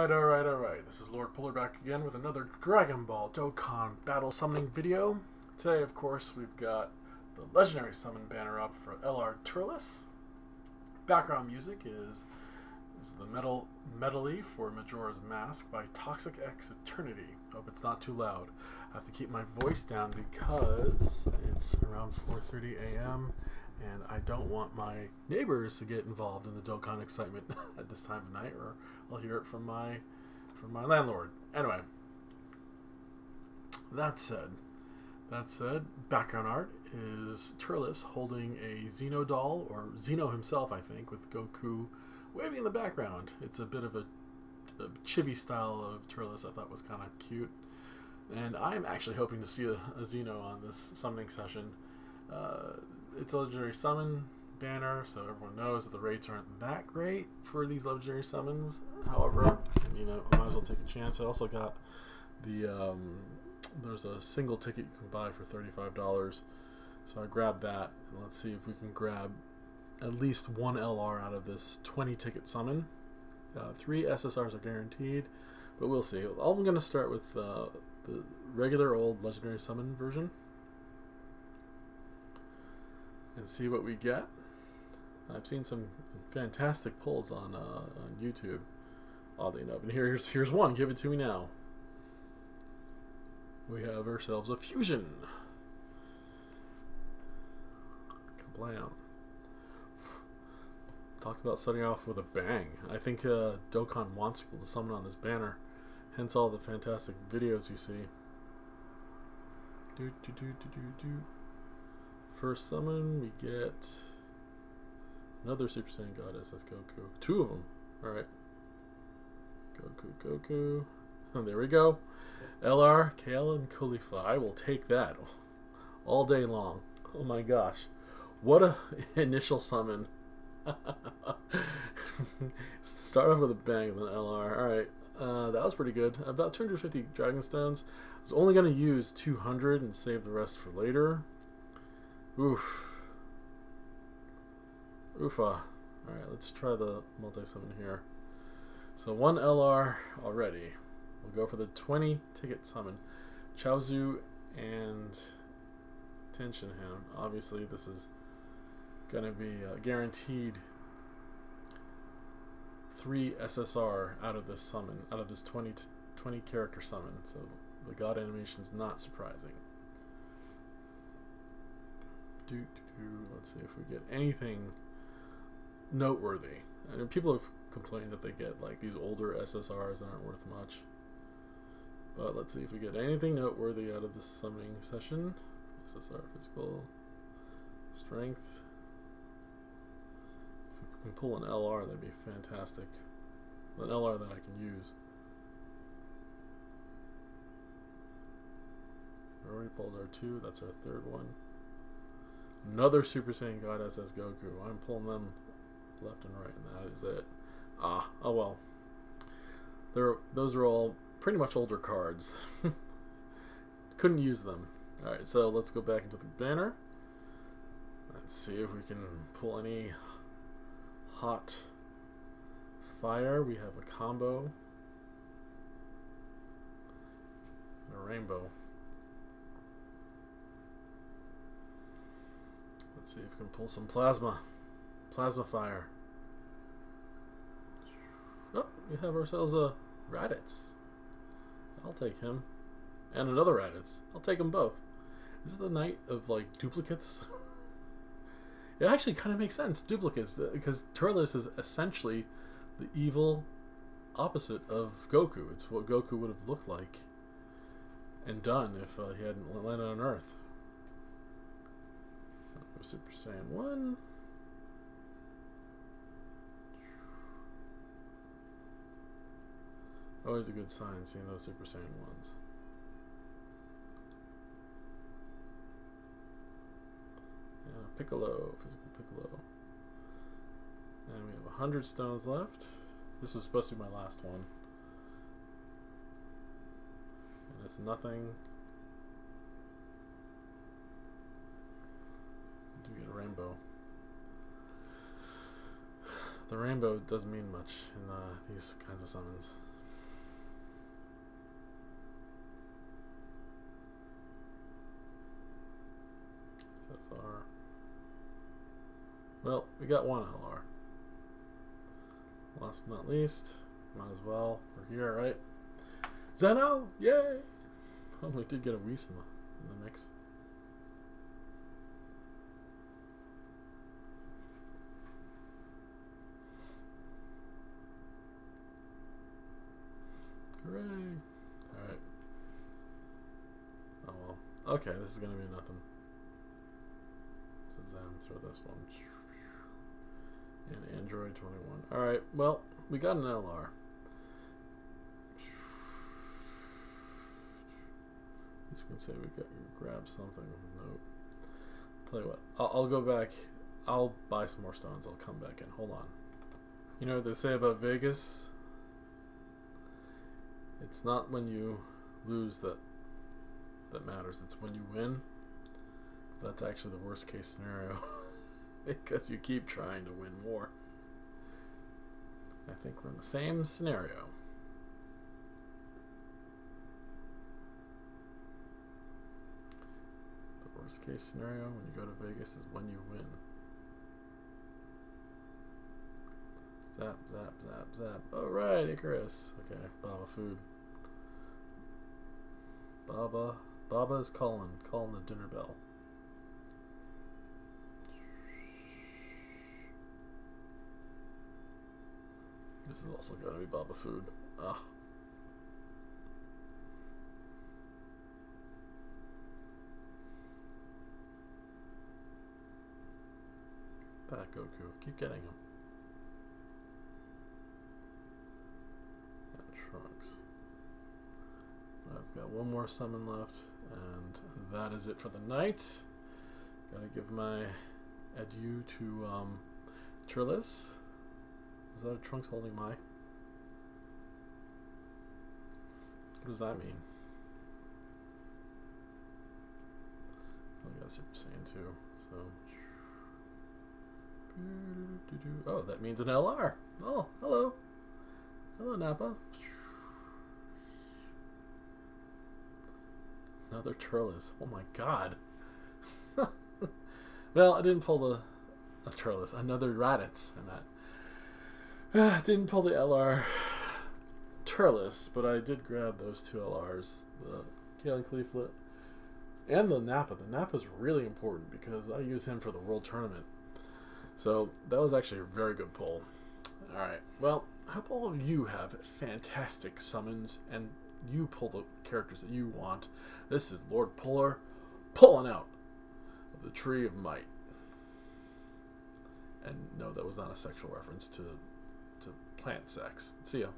Alright, alright, alright. This is Lord Puller back again with another Dragon Ball Dokkan battle summoning video. Today, of course, we've got the legendary summon banner up for LR Turles. Background music is is the metal medley for Majora's Mask by Toxic X Eternity. Hope it's not too loud. I have to keep my voice down because it's around 4:30 a.m. and I don't want my neighbors to get involved in the Dokkan excitement at this time of night, or I'll hear it from my from my landlord. Anyway, that said, that said, background art is Turles holding a Xeno doll, or Xeno himself, I think, with Goku waving in the background. It's a bit of a, a chibi style of Turles I thought was kind of cute. And I'm actually hoping to see a, a Xeno on this summoning session. Uh, it's a legendary summon banner, so everyone knows that the rates aren't that great for these legendary summons. However, you know, I might as well take a chance. I also got the um, there's a single ticket you can buy for thirty-five dollars, so I grabbed that, and let's see if we can grab at least one LR out of this twenty ticket summon. Uh, three SSRs are guaranteed, but we'll see. I'm going to start with uh, the regular old legendary summon version and see what we get. I've seen some fantastic pulls on uh, on YouTube, oddly enough. And here's here's one. Give it to me now. We have ourselves a fusion. Kablam. Talk about starting off with a bang. I think uh, Dokkan wants people to summon on this banner, hence all the fantastic videos you see. Do do do do do do. First summon, we get another Super Saiyan God SS. That's Goku. Two of them. All right. Goku, Goku. Oh, there we go. LR, Kale, and. I will take that all day long. Oh my gosh. What a initial summon. Start off with a bang, then LR. Alright, uh, that was pretty good. About 250 Dragon Stones. I was only going to use 200 and save the rest for later. Oof. Oofa. Alright, let's try the multi-summon here. So one LR already. We'll go for the 20 ticket summon. Chaozu and Tenshinhan. Obviously, this is going to be uh, guaranteed three SSR out of this summon, out of this 20, 20 character summon. So the god animation is not surprising. Let's see if we get anything noteworthy. And people have complained that they get like these older SSRs that aren't worth much. But let's see if we get anything noteworthy out of this summoning session. SSR physical strength. If we can pull an LR, that'd be fantastic. An LR that I can use. We already pulled our two. That's our third one. Another Super Saiyan God SS Goku. I'm pulling them left and right, and that is it. Ah, oh well. They're, those are all pretty much older cards. Couldn't use them. Alright, so let's go back into the banner. Let's see if we can pull any hot fire. We have a combo. And a rainbow. Let's see if we can pull some plasma. Plasma fire. Oh, we have ourselves a Raditz. I'll take him. And another Raditz. I'll take them both. This is the night of, like, duplicates. it actually kind of makes sense, duplicates, because Turles is essentially the evil opposite of Goku. It's what Goku would have looked like and done if uh, he hadn't landed on Earth. Super Saiyan 1. Always a good sign seeing those Super Saiyan 1s. Yeah, Piccolo, physical Piccolo. And we have 100 stones left. This was supposed to be my last one. And it's nothing. Do get a rainbow. The rainbow doesn't mean much in uh, these kinds of summons. Well, we got one LR. Last but not least, might as well. We're here, right? Zeno! Yay! Oh, we did get a the, in the mix. Hooray! Alright. Oh well. Okay, this is gonna be nothing. So then throw this one. And Android 21. Alright, well, we got an LR. He's gonna say we got grab something. Nope. Tell you what, I'll, I'll go back. I'll buy some more stones. I'll come back in. Hold on. You know what they say about Vegas? It's not when you lose that that matters. It's when you win. That's actually the worst case scenario. because you keep trying to win more. I think we're in the same scenario. The worst case scenario when you go to Vegas is when you win. Zap, zap, zap, zap. Alright, Icarus. Okay, Baba food. Baba. Baba is calling. Calling the dinner bell. This is also going to be Baba food. Ah. That Goku. Keep getting him. And Trunks. I've got one more summon left, and that is it for the night. Gotta give my adieu to um, Turles. Is that a Trunks holding my? What does that mean? Oh, I got Super Saiyan 2, so. Oh, that means an LR. Oh, hello. Hello, Nappa. Another Turles. Oh my god. well, I didn't pull the a Turles. Another Raditz and that. Uh, didn't pull the LR Turles, but I did grab those two LRs, the Kale and Caulifla and the Nappa. The Nappa is really important because I use him for the World Tournament. So that was actually a very good pull. Alright, well, I hope all of you have fantastic summons and you pull the characters that you want. This is Lord Puller pulling out of the Tree of Might. And no, that was not a sexual reference to to plant sex. See ya.